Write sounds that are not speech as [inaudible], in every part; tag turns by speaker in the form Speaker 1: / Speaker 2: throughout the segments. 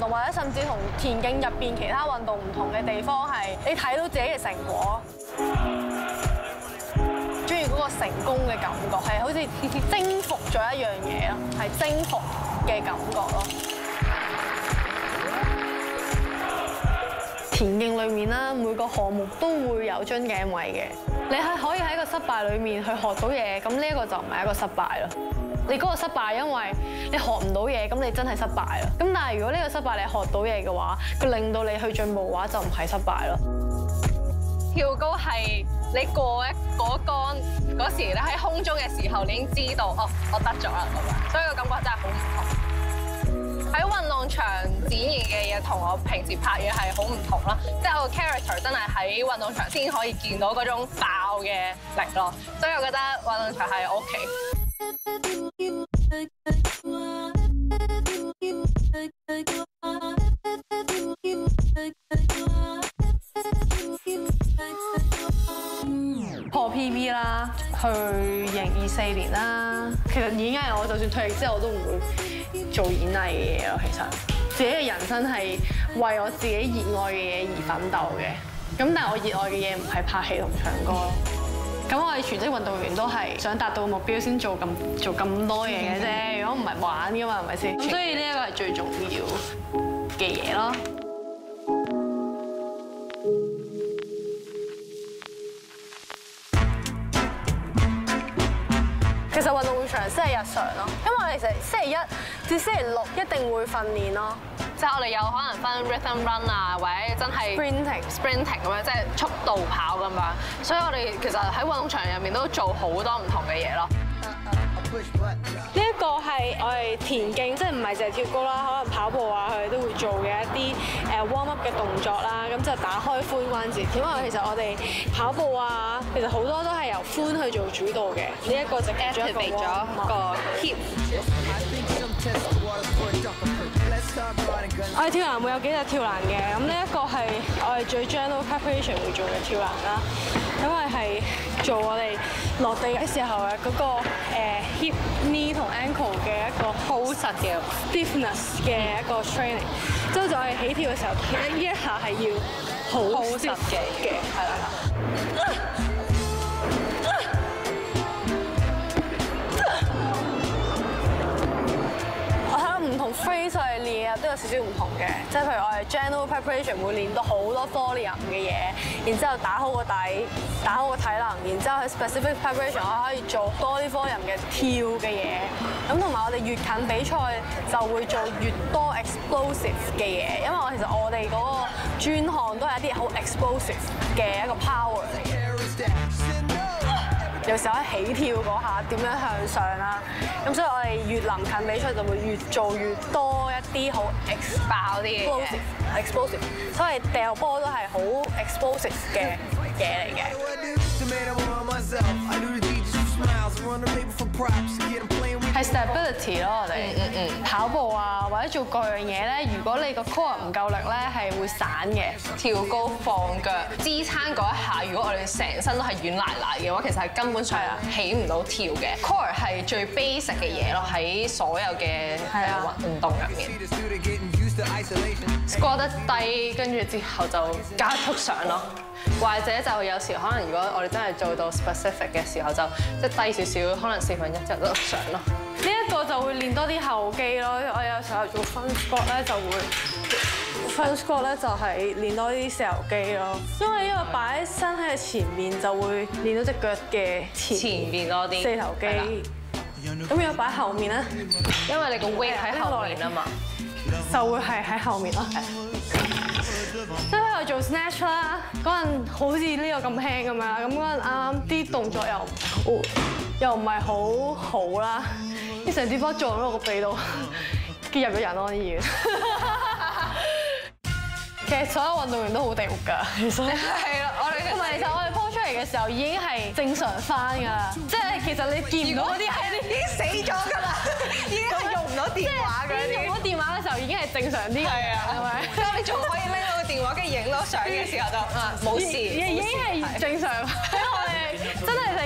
Speaker 1: 或者甚至同田徑入邊其他運動唔同嘅地方係，你睇到自己嘅成果。中意嗰個成功嘅感覺，係好似 [laughs] 征服咗一樣嘢咯，係征服嘅感覺咯。田徑裏面啦，每個項目都會有樽頸位嘅，你係可以喺個失敗裏面去學到嘢，咁呢一個就唔係一個失敗咯。你嗰個失敗，因為你學唔到嘢，咁你真係失敗啦。咁但係如果呢個失敗你學到嘢嘅話，佢令到你去進步嘅話，就唔係失敗咯。
Speaker 2: 跳高係你過一過一桿嗰時，你喺空中嘅時候，你已經知道哦，我得咗啦咁樣，所以個感覺真係好唔同。喺運動場展現嘅嘢同我平時拍嘢係好唔同啦，即係我個 character 真係喺運動場先可以見到嗰種爆嘅力咯，所以我覺得運動場係 OK。
Speaker 1: 破 PB 啦，去二零二四年啦。其實演藝我就算退役之後，我都唔會做演藝嘅嘢咯。其實自己嘅人生係為我自己熱愛嘅嘢而奮鬥嘅。咁但係我熱愛嘅嘢唔係拍戲同唱歌咯。咁我哋全職運動員都係想達到目標先做咁做咁多嘢嘅啫。如果唔係玩噶嘛，係咪先？咁所以呢一個係最重要嘅嘢咯。其實運動會場先係日常咯，因為我哋其實星期一至星期六一定會訓練咯。
Speaker 2: 即係我哋有可能分 rhythm run 啊，或者真係
Speaker 1: Sprinting
Speaker 2: sprinting 咁樣，即係速度跑咁樣。所以我哋其實喺運動場入面都做好多唔同嘅嘢咯。
Speaker 1: 呢一個係我哋田徑，即係唔係淨係跳高啦，可能跑步啊，佢哋都會做嘅一啲誒 warm up 嘅動作啦。咁就打開髖關節，因為其實我哋跑步啊，其實好多都係由髖去做主導嘅。呢一個就
Speaker 2: activate 咗個 hip。
Speaker 1: 我哋跳欄會有幾隻跳欄嘅，咁呢一個係我哋最 general preparation 會做嘅跳欄啦，因為係做我哋落地嘅時候嘅嗰個誒 hip、knee 同 ankle 嘅一個好實嘅 stiffness 嘅一個 training，之後就係起跳嘅時候，呢一下係要好實嘅。嘅，係啦。[laughs] 睇唔同 phase 去練啊，都有少少唔同嘅，即係譬如我哋 general preparation 會練到好多 volume 嘅嘢，然之後打好個底，打好個體能，然之後喺 specific preparation 我可以做多啲 volume 嘅跳嘅嘢，咁同埋我哋越近比賽就會做越多 explosive 嘅嘢，因為我其實我哋嗰個專項都係一啲好 explosive 嘅一個 power。有時候喺起跳嗰下點樣向上啦，咁所以我哋越臨近比賽就會越做越多一啲好 ex
Speaker 2: 爆啲嘅
Speaker 1: explosive，explosive。所以掉波都係好 explosive 嘅嘢嚟嘅。係 stability 咯，我哋
Speaker 2: 嗯嗯
Speaker 1: 跑步啊或者做各樣嘢咧，如果你個 core 唔夠力咧，係會散嘅。
Speaker 2: 跳高放腳支撐嗰一下，如果我哋成身都係軟賴賴嘅話，其實係根本上起唔到跳嘅。Core 係最 basic 嘅嘢咯，喺所有嘅運動入面。squat 得低，跟住之後就加速上咯。或者就有時可能如果我哋真係做到 specific 嘅時候，就即係低少少，可能四分一就上咯。
Speaker 1: 就會練多啲後肌咯。我有時候做 front squat 咧就會 front squat 咧就係練多啲四頭肌咯。因為呢個擺喺身喺嘅前面就會練到隻腳嘅前
Speaker 2: 前邊多啲
Speaker 1: 四頭肌。咁如果擺後面咧，
Speaker 2: 因為你個 weight 喺後面啊嘛。
Speaker 1: 就會係喺後面咯。即係喺度做 snatch 啦，嗰陣好似呢個咁輕咁樣啦，咁嗰陣啱啱啲動作又唔又唔係好好啦，啲成支波撞咗我個鼻度，跟住入咗人安醫院。[laughs] 其實所有運動員都好地獄㗎，其實。
Speaker 2: 係啦，我哋
Speaker 1: 同埋其實我哋 po 出嚟嘅時候已經係正常翻㗎。啦，即係其實你見唔到嗰啲係
Speaker 2: 已經死咗㗎啦，[laughs] 已經係用唔到電話㗎
Speaker 1: 你用咗電話嘅時候已經係正常啲㗎，
Speaker 2: 係啊，
Speaker 1: 係咪？
Speaker 2: 你仲可以拎到個電話，跟住影到相嘅時候就啊冇事，
Speaker 1: 已已經係正常，因為我哋真係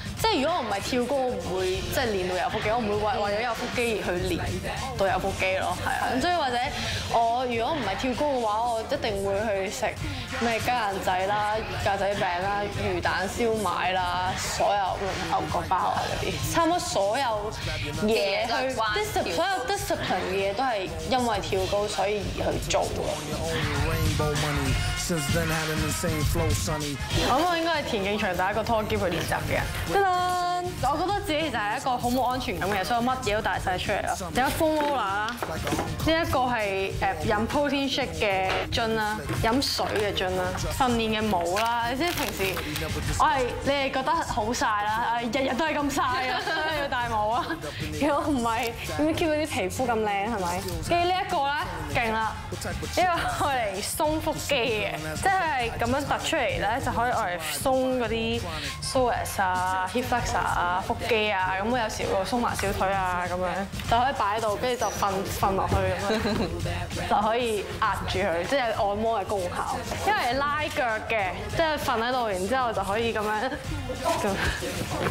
Speaker 1: 即係如果我唔係跳高，我唔會即係練到有腹肌，我唔會為為咗有腹肌而去練到有腹肌咯，係啊。咁所以或者我如果唔係跳高嘅話，我一定會去食咩雞蛋仔啦、格仔餅啦、魚蛋燒賣啦，所有牛角包啊嗰啲，差唔多所有嘢去 discipline，所有 discipline 嘅嘢都係因為跳高所以而去做咯。
Speaker 3: Rainbow money. Since then, had an insane flow, sonny.
Speaker 1: 我諗我應該係田徑場第一個拖喼去練習嘅人。我覺得自己就係一個好冇安全感嘅人，所以我乜嘢都帶晒出嚟咯。有一 foam roller 啦，呢一個係誒飲 protein shake 嘅樽啦，飲水嘅樽啦，訓練嘅帽啦。你知平時我係你哋覺得好晒啦，誒日日都係咁晒啊，[laughs] 要戴帽啊。如果唔係點樣 keep 到啲皮膚咁靚係咪？跟住呢一個咧勁啦，呢個係嚟鬆腹肌嘅，即係咁樣突出嚟咧就可以愛嚟鬆嗰啲 psoas 啊、hip flexor 啊、腹肌啊，咁我有時會鬆埋小腿啊咁樣，就可以擺喺度，跟住就瞓瞓落去咁樣，就可以壓住佢，即係按摩嘅功效。因為拉腳嘅，即係瞓喺度，然之後就可以咁樣咁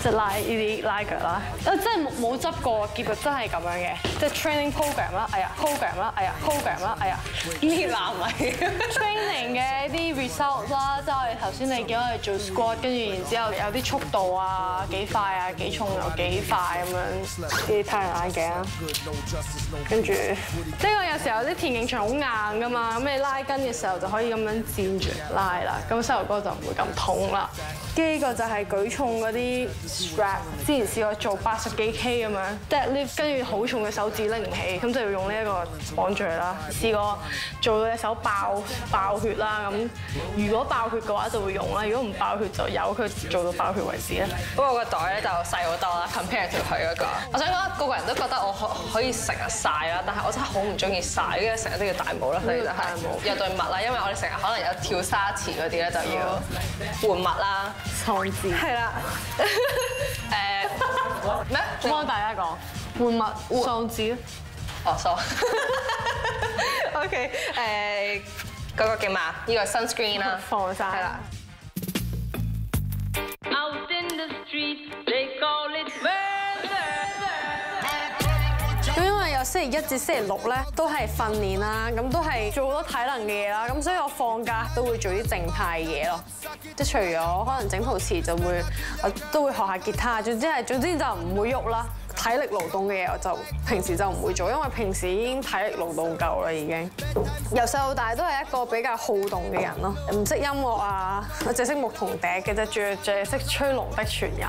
Speaker 1: 即係拉呢啲拉腳啦。啊，真係冇冇執過，結果真係咁樣嘅，即係 training program 啦，哎呀 program 啦，哎呀 program 啦，哎呀。
Speaker 2: 呢男嚟
Speaker 1: training 嘅啲 result 啦，即係我哋頭先你見我哋做 squat，跟住然之後有啲速度啊，幾快啊，幾重又幾快咁樣，啲太陽眼鏡啊，跟住即係我有時候啲田徑場好硬噶嘛，咁你拉筋嘅時候就可以咁樣墊住拉啦，咁膝頭哥就唔會咁痛啦。跟住呢個就係舉重嗰啲 strap，之前試過做八十幾 K 咁樣 deadlift，跟住好重嘅手指拎唔起，咁就要用呢一個綁住佢啦。試過做到隻手爆爆血啦，咁如果爆血嘅話就會用啦，如果唔爆血就由佢做到爆血為止啦。
Speaker 2: 不過個袋咧就細好多啦，compare to 佢嗰個。我想講個個人都覺得我可可以成日曬啦，但係我真係好唔中意曬，因為成日都要戴帽啦，所以就係有對襪啦，因為我哋成日可能有跳沙池嗰啲咧就要換襪啦。
Speaker 1: 創字
Speaker 2: 係啦，[laughs] 誒咩？
Speaker 1: 幫大家講換襪喪字
Speaker 2: 哦，sorry。[laughs] OK，誒嗰個叫咩啊？呢個 sunscreen 啦，
Speaker 1: 防曬
Speaker 2: 係啦。
Speaker 4: Out in the street,
Speaker 1: 星期一至星期六咧，都係訓練啦，咁都係做好多體能嘅嘢啦，咁所以我放假都會做啲靜態嘢咯。即係除咗可能整陶瓷，就會我都會學下吉他，總之係總之就唔會喐啦。體力勞動嘅嘢我就平時就唔會做，因為平時已經體力勞動夠啦已經。由細到大都係一個比較好動嘅人咯，唔識音樂啊，我淨識牧童笛嘅啫，仲淨係識吹龍的傳人。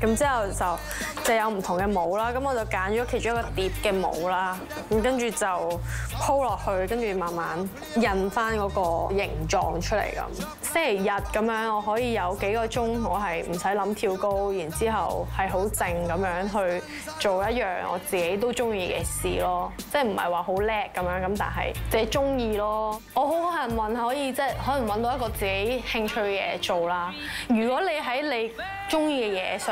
Speaker 1: 咁之後就就有唔同嘅帽啦，咁我就揀咗其中一個碟嘅帽啦，咁跟住就鋪落去，跟住慢慢印翻嗰個形狀出嚟咁。星期日咁樣，我可以有幾個鐘，我係唔使諗跳高，然之後係好靜咁樣去做一樣我自己都中意嘅事咯，即係唔係話好叻咁樣，咁但係自己中意咯。我好幸運可以即係可能揾到一個自己興趣嘅嘢做啦。如果你喺你中意嘅嘢上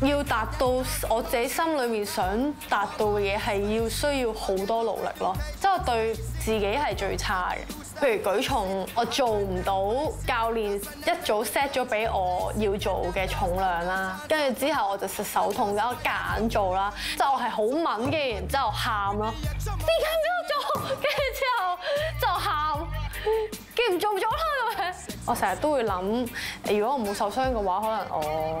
Speaker 1: 要達到我自己心裏面想達到嘅嘢，係要需要好多努力咯。即係對自己係最差嘅。譬如舉重，我做唔到教練一早 set 咗俾我要做嘅重量啦，跟住之後我就實手痛，咁我夾硬做啦。即係我係好敏嘅，然之後喊咯，點解唔俾我做？跟住之後就喊。既然做咗啦，係咪？我成日都會諗，如果我冇受傷嘅話，可能我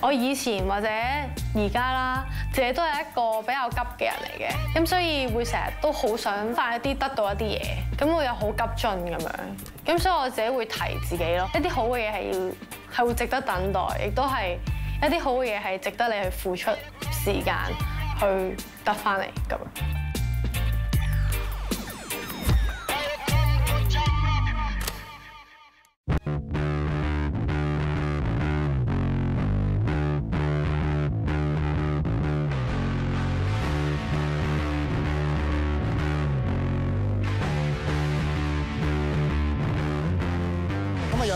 Speaker 1: 我以前或者而家啦，自己都係一個比較急嘅人嚟嘅，咁所以會成日都好想快啲得到一啲嘢，咁會有好急進咁樣，咁所以我自己會提自己咯，一啲好嘅嘢係要係會值得等待，亦都係一啲好嘅嘢係值得你去付出時間去得翻嚟咁。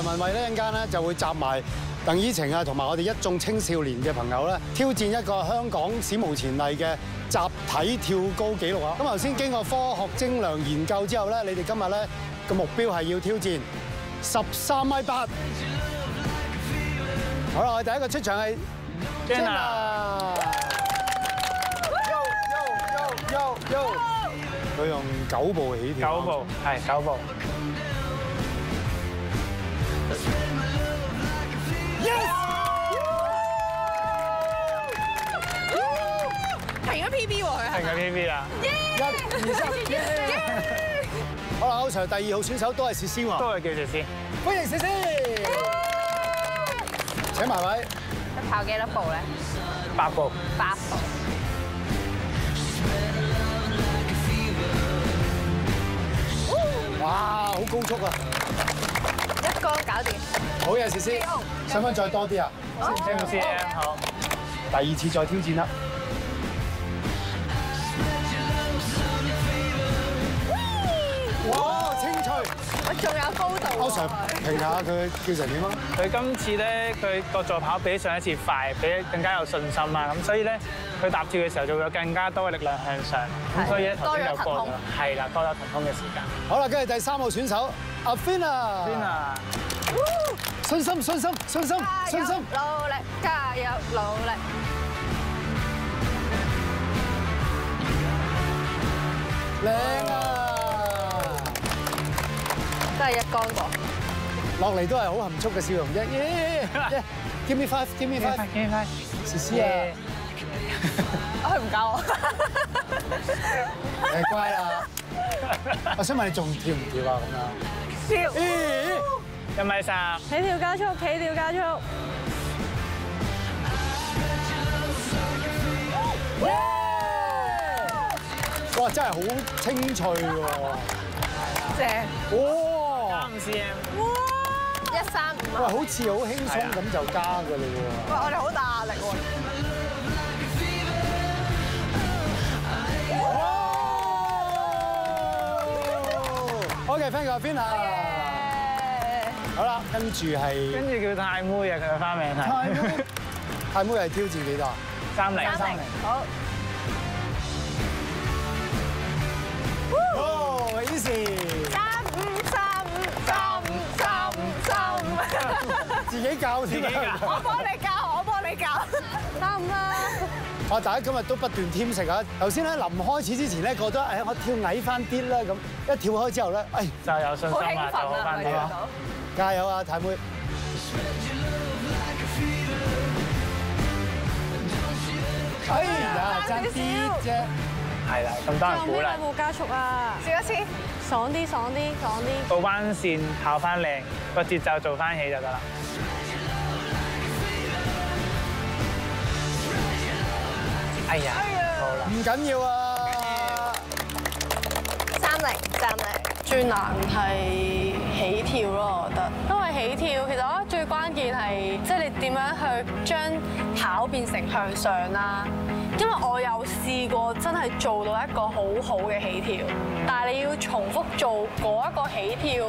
Speaker 5: 咁啊，楊文慧呢一陣間咧就會集埋鄧依晴啊，同埋我哋一眾青少年嘅朋友咧，挑戰一個香港史無前例嘅集體跳高紀錄啊！咁頭先經過科學精良研究之後咧，你哋今日咧個目標係要挑戰十三米八。好啦，我哋第一個出場係 Jenna。佢用九步起跳。
Speaker 6: 九步，係九步。
Speaker 2: PB 喎佢
Speaker 6: 停咗 PB 啦，
Speaker 5: 一、二、三，好啦，歐 Sir 第二號選手都係薛師喎，
Speaker 6: 都係叫薛先。
Speaker 5: 歡迎薛師，請埋位。
Speaker 2: 你跑幾多步咧？
Speaker 6: 八步，
Speaker 2: 八步。
Speaker 5: 哇，好高速啊！
Speaker 2: 一個搞掂。
Speaker 5: 好嘢，薛師，想唔想再多啲啊？
Speaker 6: 知唔知啊？好，
Speaker 5: 第二次再挑戰啦。
Speaker 2: 仲有高度
Speaker 5: 歐 Sir。評下佢叫成點啊？
Speaker 6: 佢今次咧，佢個助跑比上一次快，比更加有信心啊！咁所以咧，佢搭跳嘅時候就會有更加多嘅力量向上。咁所以咧，頭先就過咗係啦，多咗騰空嘅時間。
Speaker 5: 好啦，跟住第三號選手阿
Speaker 6: Fina，Fina，？
Speaker 5: 信心，信心，信心，信心。
Speaker 2: 努力，加油，努力。
Speaker 5: 靚啊！
Speaker 2: 都係一乾過。
Speaker 5: 落嚟都係好含蓄嘅笑容啫。耶耶！Give me five，Give me
Speaker 6: 幾快
Speaker 5: five。
Speaker 6: 幾快！
Speaker 5: 薛師啊，
Speaker 2: 佢唔教我。
Speaker 5: 誒 [laughs] 乖啦。我想問你仲跳唔跳啊？咁樣。
Speaker 2: 跳。
Speaker 5: 咦？
Speaker 6: 一米三，
Speaker 2: 起跳加速，起跳加速。
Speaker 5: 哇！真係好清脆喎。
Speaker 2: 正。
Speaker 5: 哇！
Speaker 6: 三 cm。
Speaker 2: 一三五
Speaker 5: 哇！
Speaker 2: 啊！
Speaker 5: 好似好輕鬆咁就加㗎啦喎。
Speaker 2: 哇！我哋好大壓力喎。
Speaker 5: OK，thank you，邊啊？好啦，跟住係
Speaker 6: 跟住叫太妹啊！佢嘅花名係
Speaker 5: 太妹，[laughs] 太妹係挑戰幾多啊？
Speaker 6: 三零
Speaker 2: 三零。好。
Speaker 5: 己教添
Speaker 6: 自己教
Speaker 5: 啊！
Speaker 2: 我幫你教，我幫你教。三五啦。
Speaker 5: 我！大家今日都不斷添食啊！頭先咧臨開始之前咧，覺得誒我跳矮翻啲啦咁，一跳開之後咧，誒
Speaker 6: 就有信心啦，就好翻啲啦。
Speaker 5: 加油啊，太妹！哎呀，爭啲啫！
Speaker 6: 係啦，咁多人鼓勵，
Speaker 1: 冇加速啊！
Speaker 2: 試一次。
Speaker 1: 爽啲，爽啲，爽啲。
Speaker 6: 倒班線跑翻靚，個節奏做翻起就得啦。哎呀，好啦，
Speaker 5: 唔緊要啊！
Speaker 2: 三零三零。
Speaker 1: 最難係起跳咯，我覺得，因為起跳，其實我覺得最關鍵係即係你點樣去將跑變成向上啦。因為我有試過真係做到一個好好嘅起跳，但係你要重複做嗰一個起跳，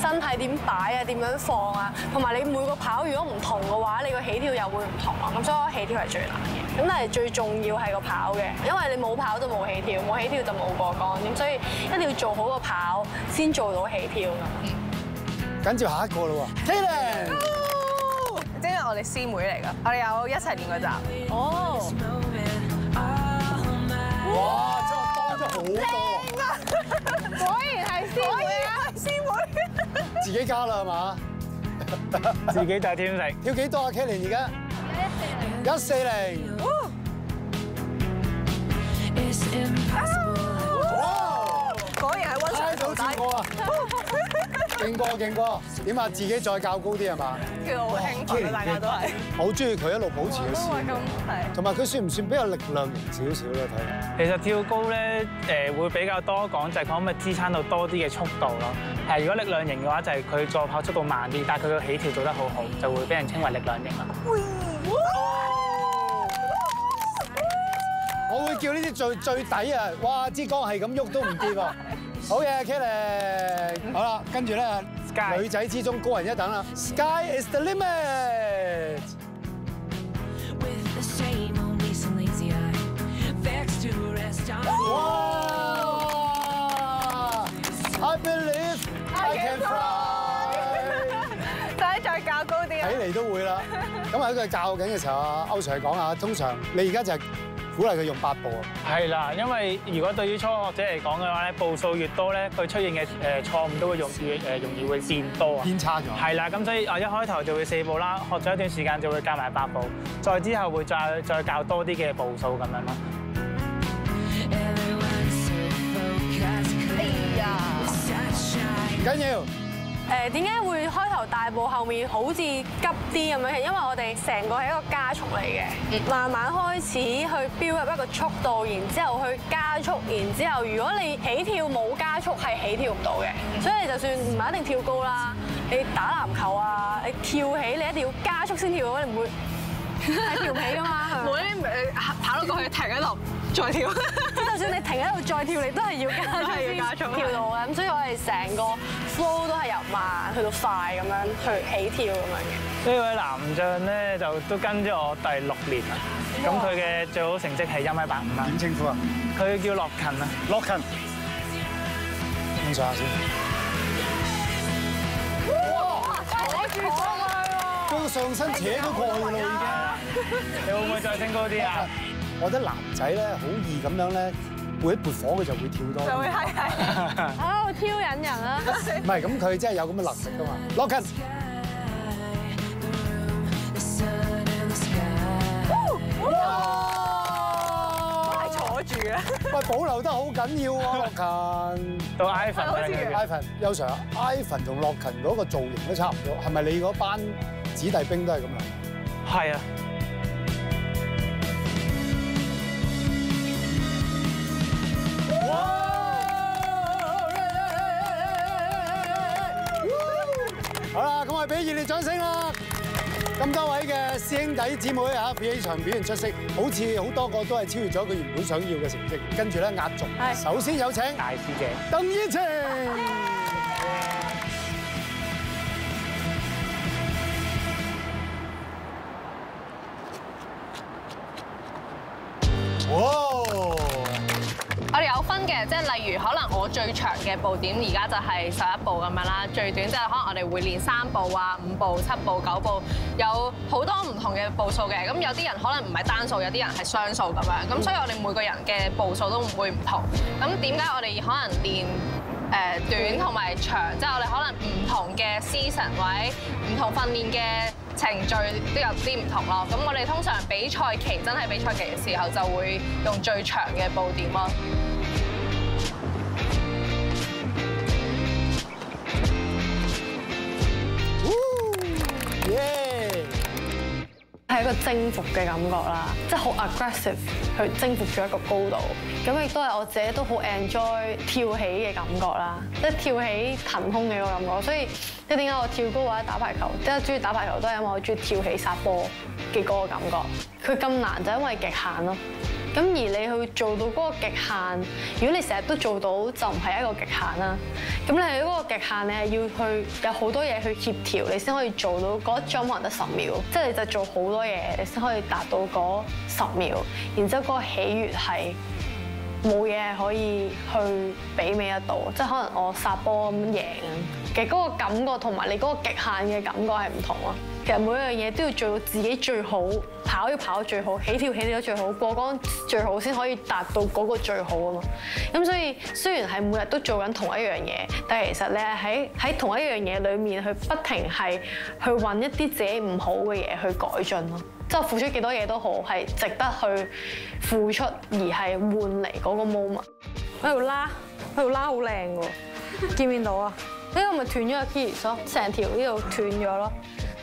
Speaker 1: 身體點擺啊，點樣放啊，同埋你每個跑如果唔同嘅話，你個起跳又會唔同啊。咁所以我覺得起跳係最難嘅。咁但係最重要係個跑嘅，因為你冇跑就冇起跳，冇起跳就冇過杆，咁所以一定要做好個跑先做到起跳咁。
Speaker 5: 緊接下一個咯喎 k a l e n
Speaker 2: 即係我哋師妹嚟噶，我哋有一齊練嗰集。
Speaker 1: 哦，
Speaker 5: 哇！真係多咗好多，
Speaker 2: 果然係師妹啊！師妹。
Speaker 5: 自己加啦係嘛？
Speaker 6: 自己就係天食。[laughs]
Speaker 5: 跳幾多啊 k a l e n 而家？一四零。哇！
Speaker 2: 果然係温
Speaker 5: 猜到
Speaker 2: 上到底，
Speaker 5: 自我啊！勁過勁過，點啊？自己再較高啲係嘛？
Speaker 2: 叫到好興奮啊！大家都係。
Speaker 5: 好中意佢一路保持嘅事，
Speaker 2: 咁係。
Speaker 5: 同埋佢算唔算比較力量型少少咧？睇
Speaker 6: 其實跳高咧，誒會比較多講就係佢可唔可以支撐到多啲嘅速度咯。係如果力量型嘅話，就係佢助跑速度慢啲，但係佢嘅起跳做得好好，就會俾人稱為力量型啦。
Speaker 5: 我會叫呢啲最最底啊！哇，支光係咁喐都唔跌喎。[laughs] 好嘢，Kelly 好啦，跟住咧女仔之中高人一等啦，Sky is the limit。哇！I believe I can fly。[laughs]
Speaker 2: 使再較高啲啊！
Speaker 5: 睇嚟都會啦。咁喺佢教緊嘅時候啊，歐 Sir 講啊，通常你而家就係鼓勵佢用八步啊。
Speaker 6: 係啦，因為如果對於初學者嚟講嘅話咧，步數越多咧，佢出現嘅誒錯誤都會容易誒容易會變多啊。
Speaker 5: 偏差咗。
Speaker 6: 係啦，咁所以我一開頭就會四步啦，學咗一段時間就會教埋八步，再之後會再再教多啲嘅步數咁樣咯。
Speaker 5: 唔緊要，
Speaker 1: 誒點解會開頭大步，後面好似急啲咁樣？係因為我哋成個係一個加速嚟嘅，慢慢開始去飆入一個速度，然之後去加速，然之後如果你起跳冇加速係起跳唔到嘅，所以你就算唔係一定跳高啦，你打籃球啊，你跳起你一定要加速先跳到，你唔會 [laughs] 係跳唔起噶嘛，係咪？
Speaker 2: 每誒跑到過去停喺度再跳。
Speaker 1: 即係就算你停喺度再跳，你都係要加速
Speaker 2: 都 [laughs] 係
Speaker 1: 先
Speaker 2: 要加速
Speaker 1: 跳到嘅。咁所以我哋成個 flow 都係由慢去到快咁樣去起跳咁樣嘅。
Speaker 6: 呢位男將咧就都跟咗我第六年啦，咁佢嘅最好成績係一米八五啦。
Speaker 5: 點稱呼啊？
Speaker 6: 佢叫洛勤啊，
Speaker 5: 洛勤，欣賞下先。哇！
Speaker 1: 坐住過去喎。
Speaker 5: 個上身扯咗過去啦，
Speaker 6: 你會唔會再升高啲啊？。
Speaker 5: 我覺得男仔咧好易咁樣咧，撥一撥火佢就會跳多。
Speaker 2: 就會係係。[laughs]
Speaker 1: 啊！我挑引人啊！
Speaker 5: 唔係咁，佢真係有咁嘅能力噶嘛。洛勤，哇！
Speaker 2: 坐住啊。
Speaker 5: 喂，保留得好緊要喎，洛勤。
Speaker 6: 到 Ivan 啦，佢叫
Speaker 5: Ivan，邱 Sir，Ivan 同洛勤嗰個造型都差唔多，係咪你嗰班子弟兵都係咁樣？
Speaker 6: 係啊。
Speaker 5: 好啦，咁我哋俾熱烈掌聲啦！咁多位嘅師兄弟姊妹嚇，喺呢場表現出色，好似好多個都係超越咗佢原本想要嘅成績。跟住咧壓軸，首先有請
Speaker 6: 大師姐。
Speaker 5: 鄧依晴。
Speaker 2: 嘅步點而家就係十一步咁樣啦，最短即係可能我哋會練三步啊、五步、七步、九步，有好多唔同嘅步數嘅。咁有啲人可能唔係單數，有啲人係雙數咁樣。咁所以我哋每個人嘅步數都唔會唔同。咁點解我哋可能練誒短同埋長？即係我哋可能唔同嘅 season 或者唔同訓練嘅程序都有啲唔同咯。咁我哋通常比賽期真係比賽期嘅時候就會用最長嘅步點咯。
Speaker 1: 係一個征服嘅感覺啦，即係好 aggressive 去征服咗一個高度，咁亦都係我自己都好 enjoy 跳起嘅感覺啦，即係跳起騰空嘅一個感覺，所以即係點解我跳高或者打排球，即係中意打排球都係因為我中意跳起殺波嘅嗰個感覺。佢咁難就因為極限咯。咁而你去做到嗰個極限，如果你成日都做到，就唔係一個極限啦。咁你喺嗰個極限，你係要去有好多嘢去協調，你先可以做到嗰一 jump 得十秒，即係你就做好多嘢，你先可以達到嗰十秒。然之後嗰個喜悅係冇嘢係可以去媲美得到，即係可能我殺波咁贏嘅嗰個感覺，同埋你嗰個極限嘅感覺係唔同咯。其實每一樣嘢都要做到自己最好，跑要跑到最好，起跳起跳得最好，過江最好，先可以達到嗰個最好啊嘛。咁所以雖然係每日都做緊同一樣嘢，但係其實你係喺喺同一樣嘢裡面去不停係去揾一啲自己唔好嘅嘢去改進咯。即係付出幾多嘢都好，係值得去付出，而係換嚟嗰個 moment。喺度拉，喺度拉好靚喎，見唔見到啊？呢個咪斷咗個 key 咯，成條呢度斷咗咯，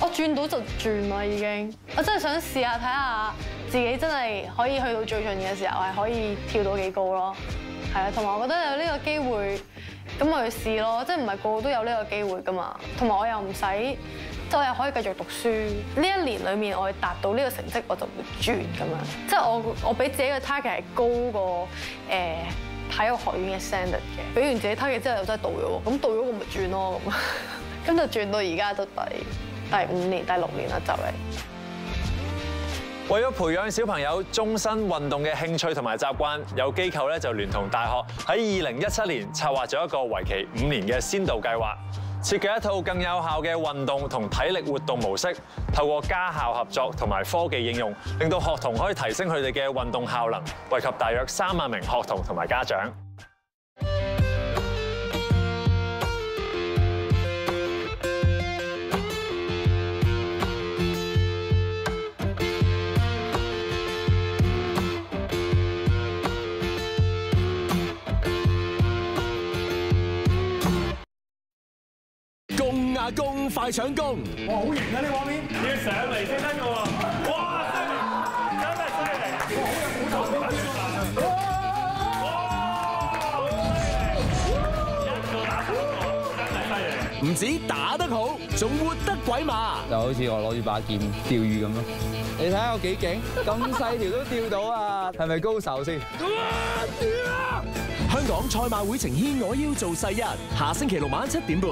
Speaker 1: 我轉到就轉啦已經，我真係想試下睇下自己真係可以去到最盡嘅時候係可以跳到幾高咯，係啊，同埋我覺得有呢個機會，咁咪去試咯，即係唔係個個都有呢個機會噶嘛，同埋我又唔使。即係我又可以繼續讀書，呢一年裡面我達到呢個成績，我就會轉咁樣。即係我我俾自己嘅 target 係高過誒體育學院嘅 standard 嘅。俾完自己 target 之後又真係到咗喎，咁到咗我咪轉咯咁，[laughs] 咁就轉到而家都第第五年、第六年啦就嚟。
Speaker 7: 為咗培養小朋友終身運動嘅興趣同埋習慣，有機構咧就聯同大學喺二零一七年策劃咗一個為期五年嘅先導計劃。設計一套更有效嘅運動同體力活動模式，透過家校合作同埋科技應用，令到學童可以提升佢哋嘅運動效能，惠及大約三萬名學童同埋家長。
Speaker 8: 攻啊攻，快搶攻！
Speaker 5: 哇，好型啊！呢畫面。
Speaker 9: 要上嚟先得嘅喎，哇！犀利，真係犀利！哇，好有好手哇！一個打三個，真係犀利！
Speaker 8: 唔止打得好，仲活得鬼馬。
Speaker 10: 就好似我攞住把劍釣魚咁咯。你睇下我幾勁，咁細條都釣到啊！係咪高手先？
Speaker 8: 香港賽馬會呈獻我要做世一，下星期六晚七點半。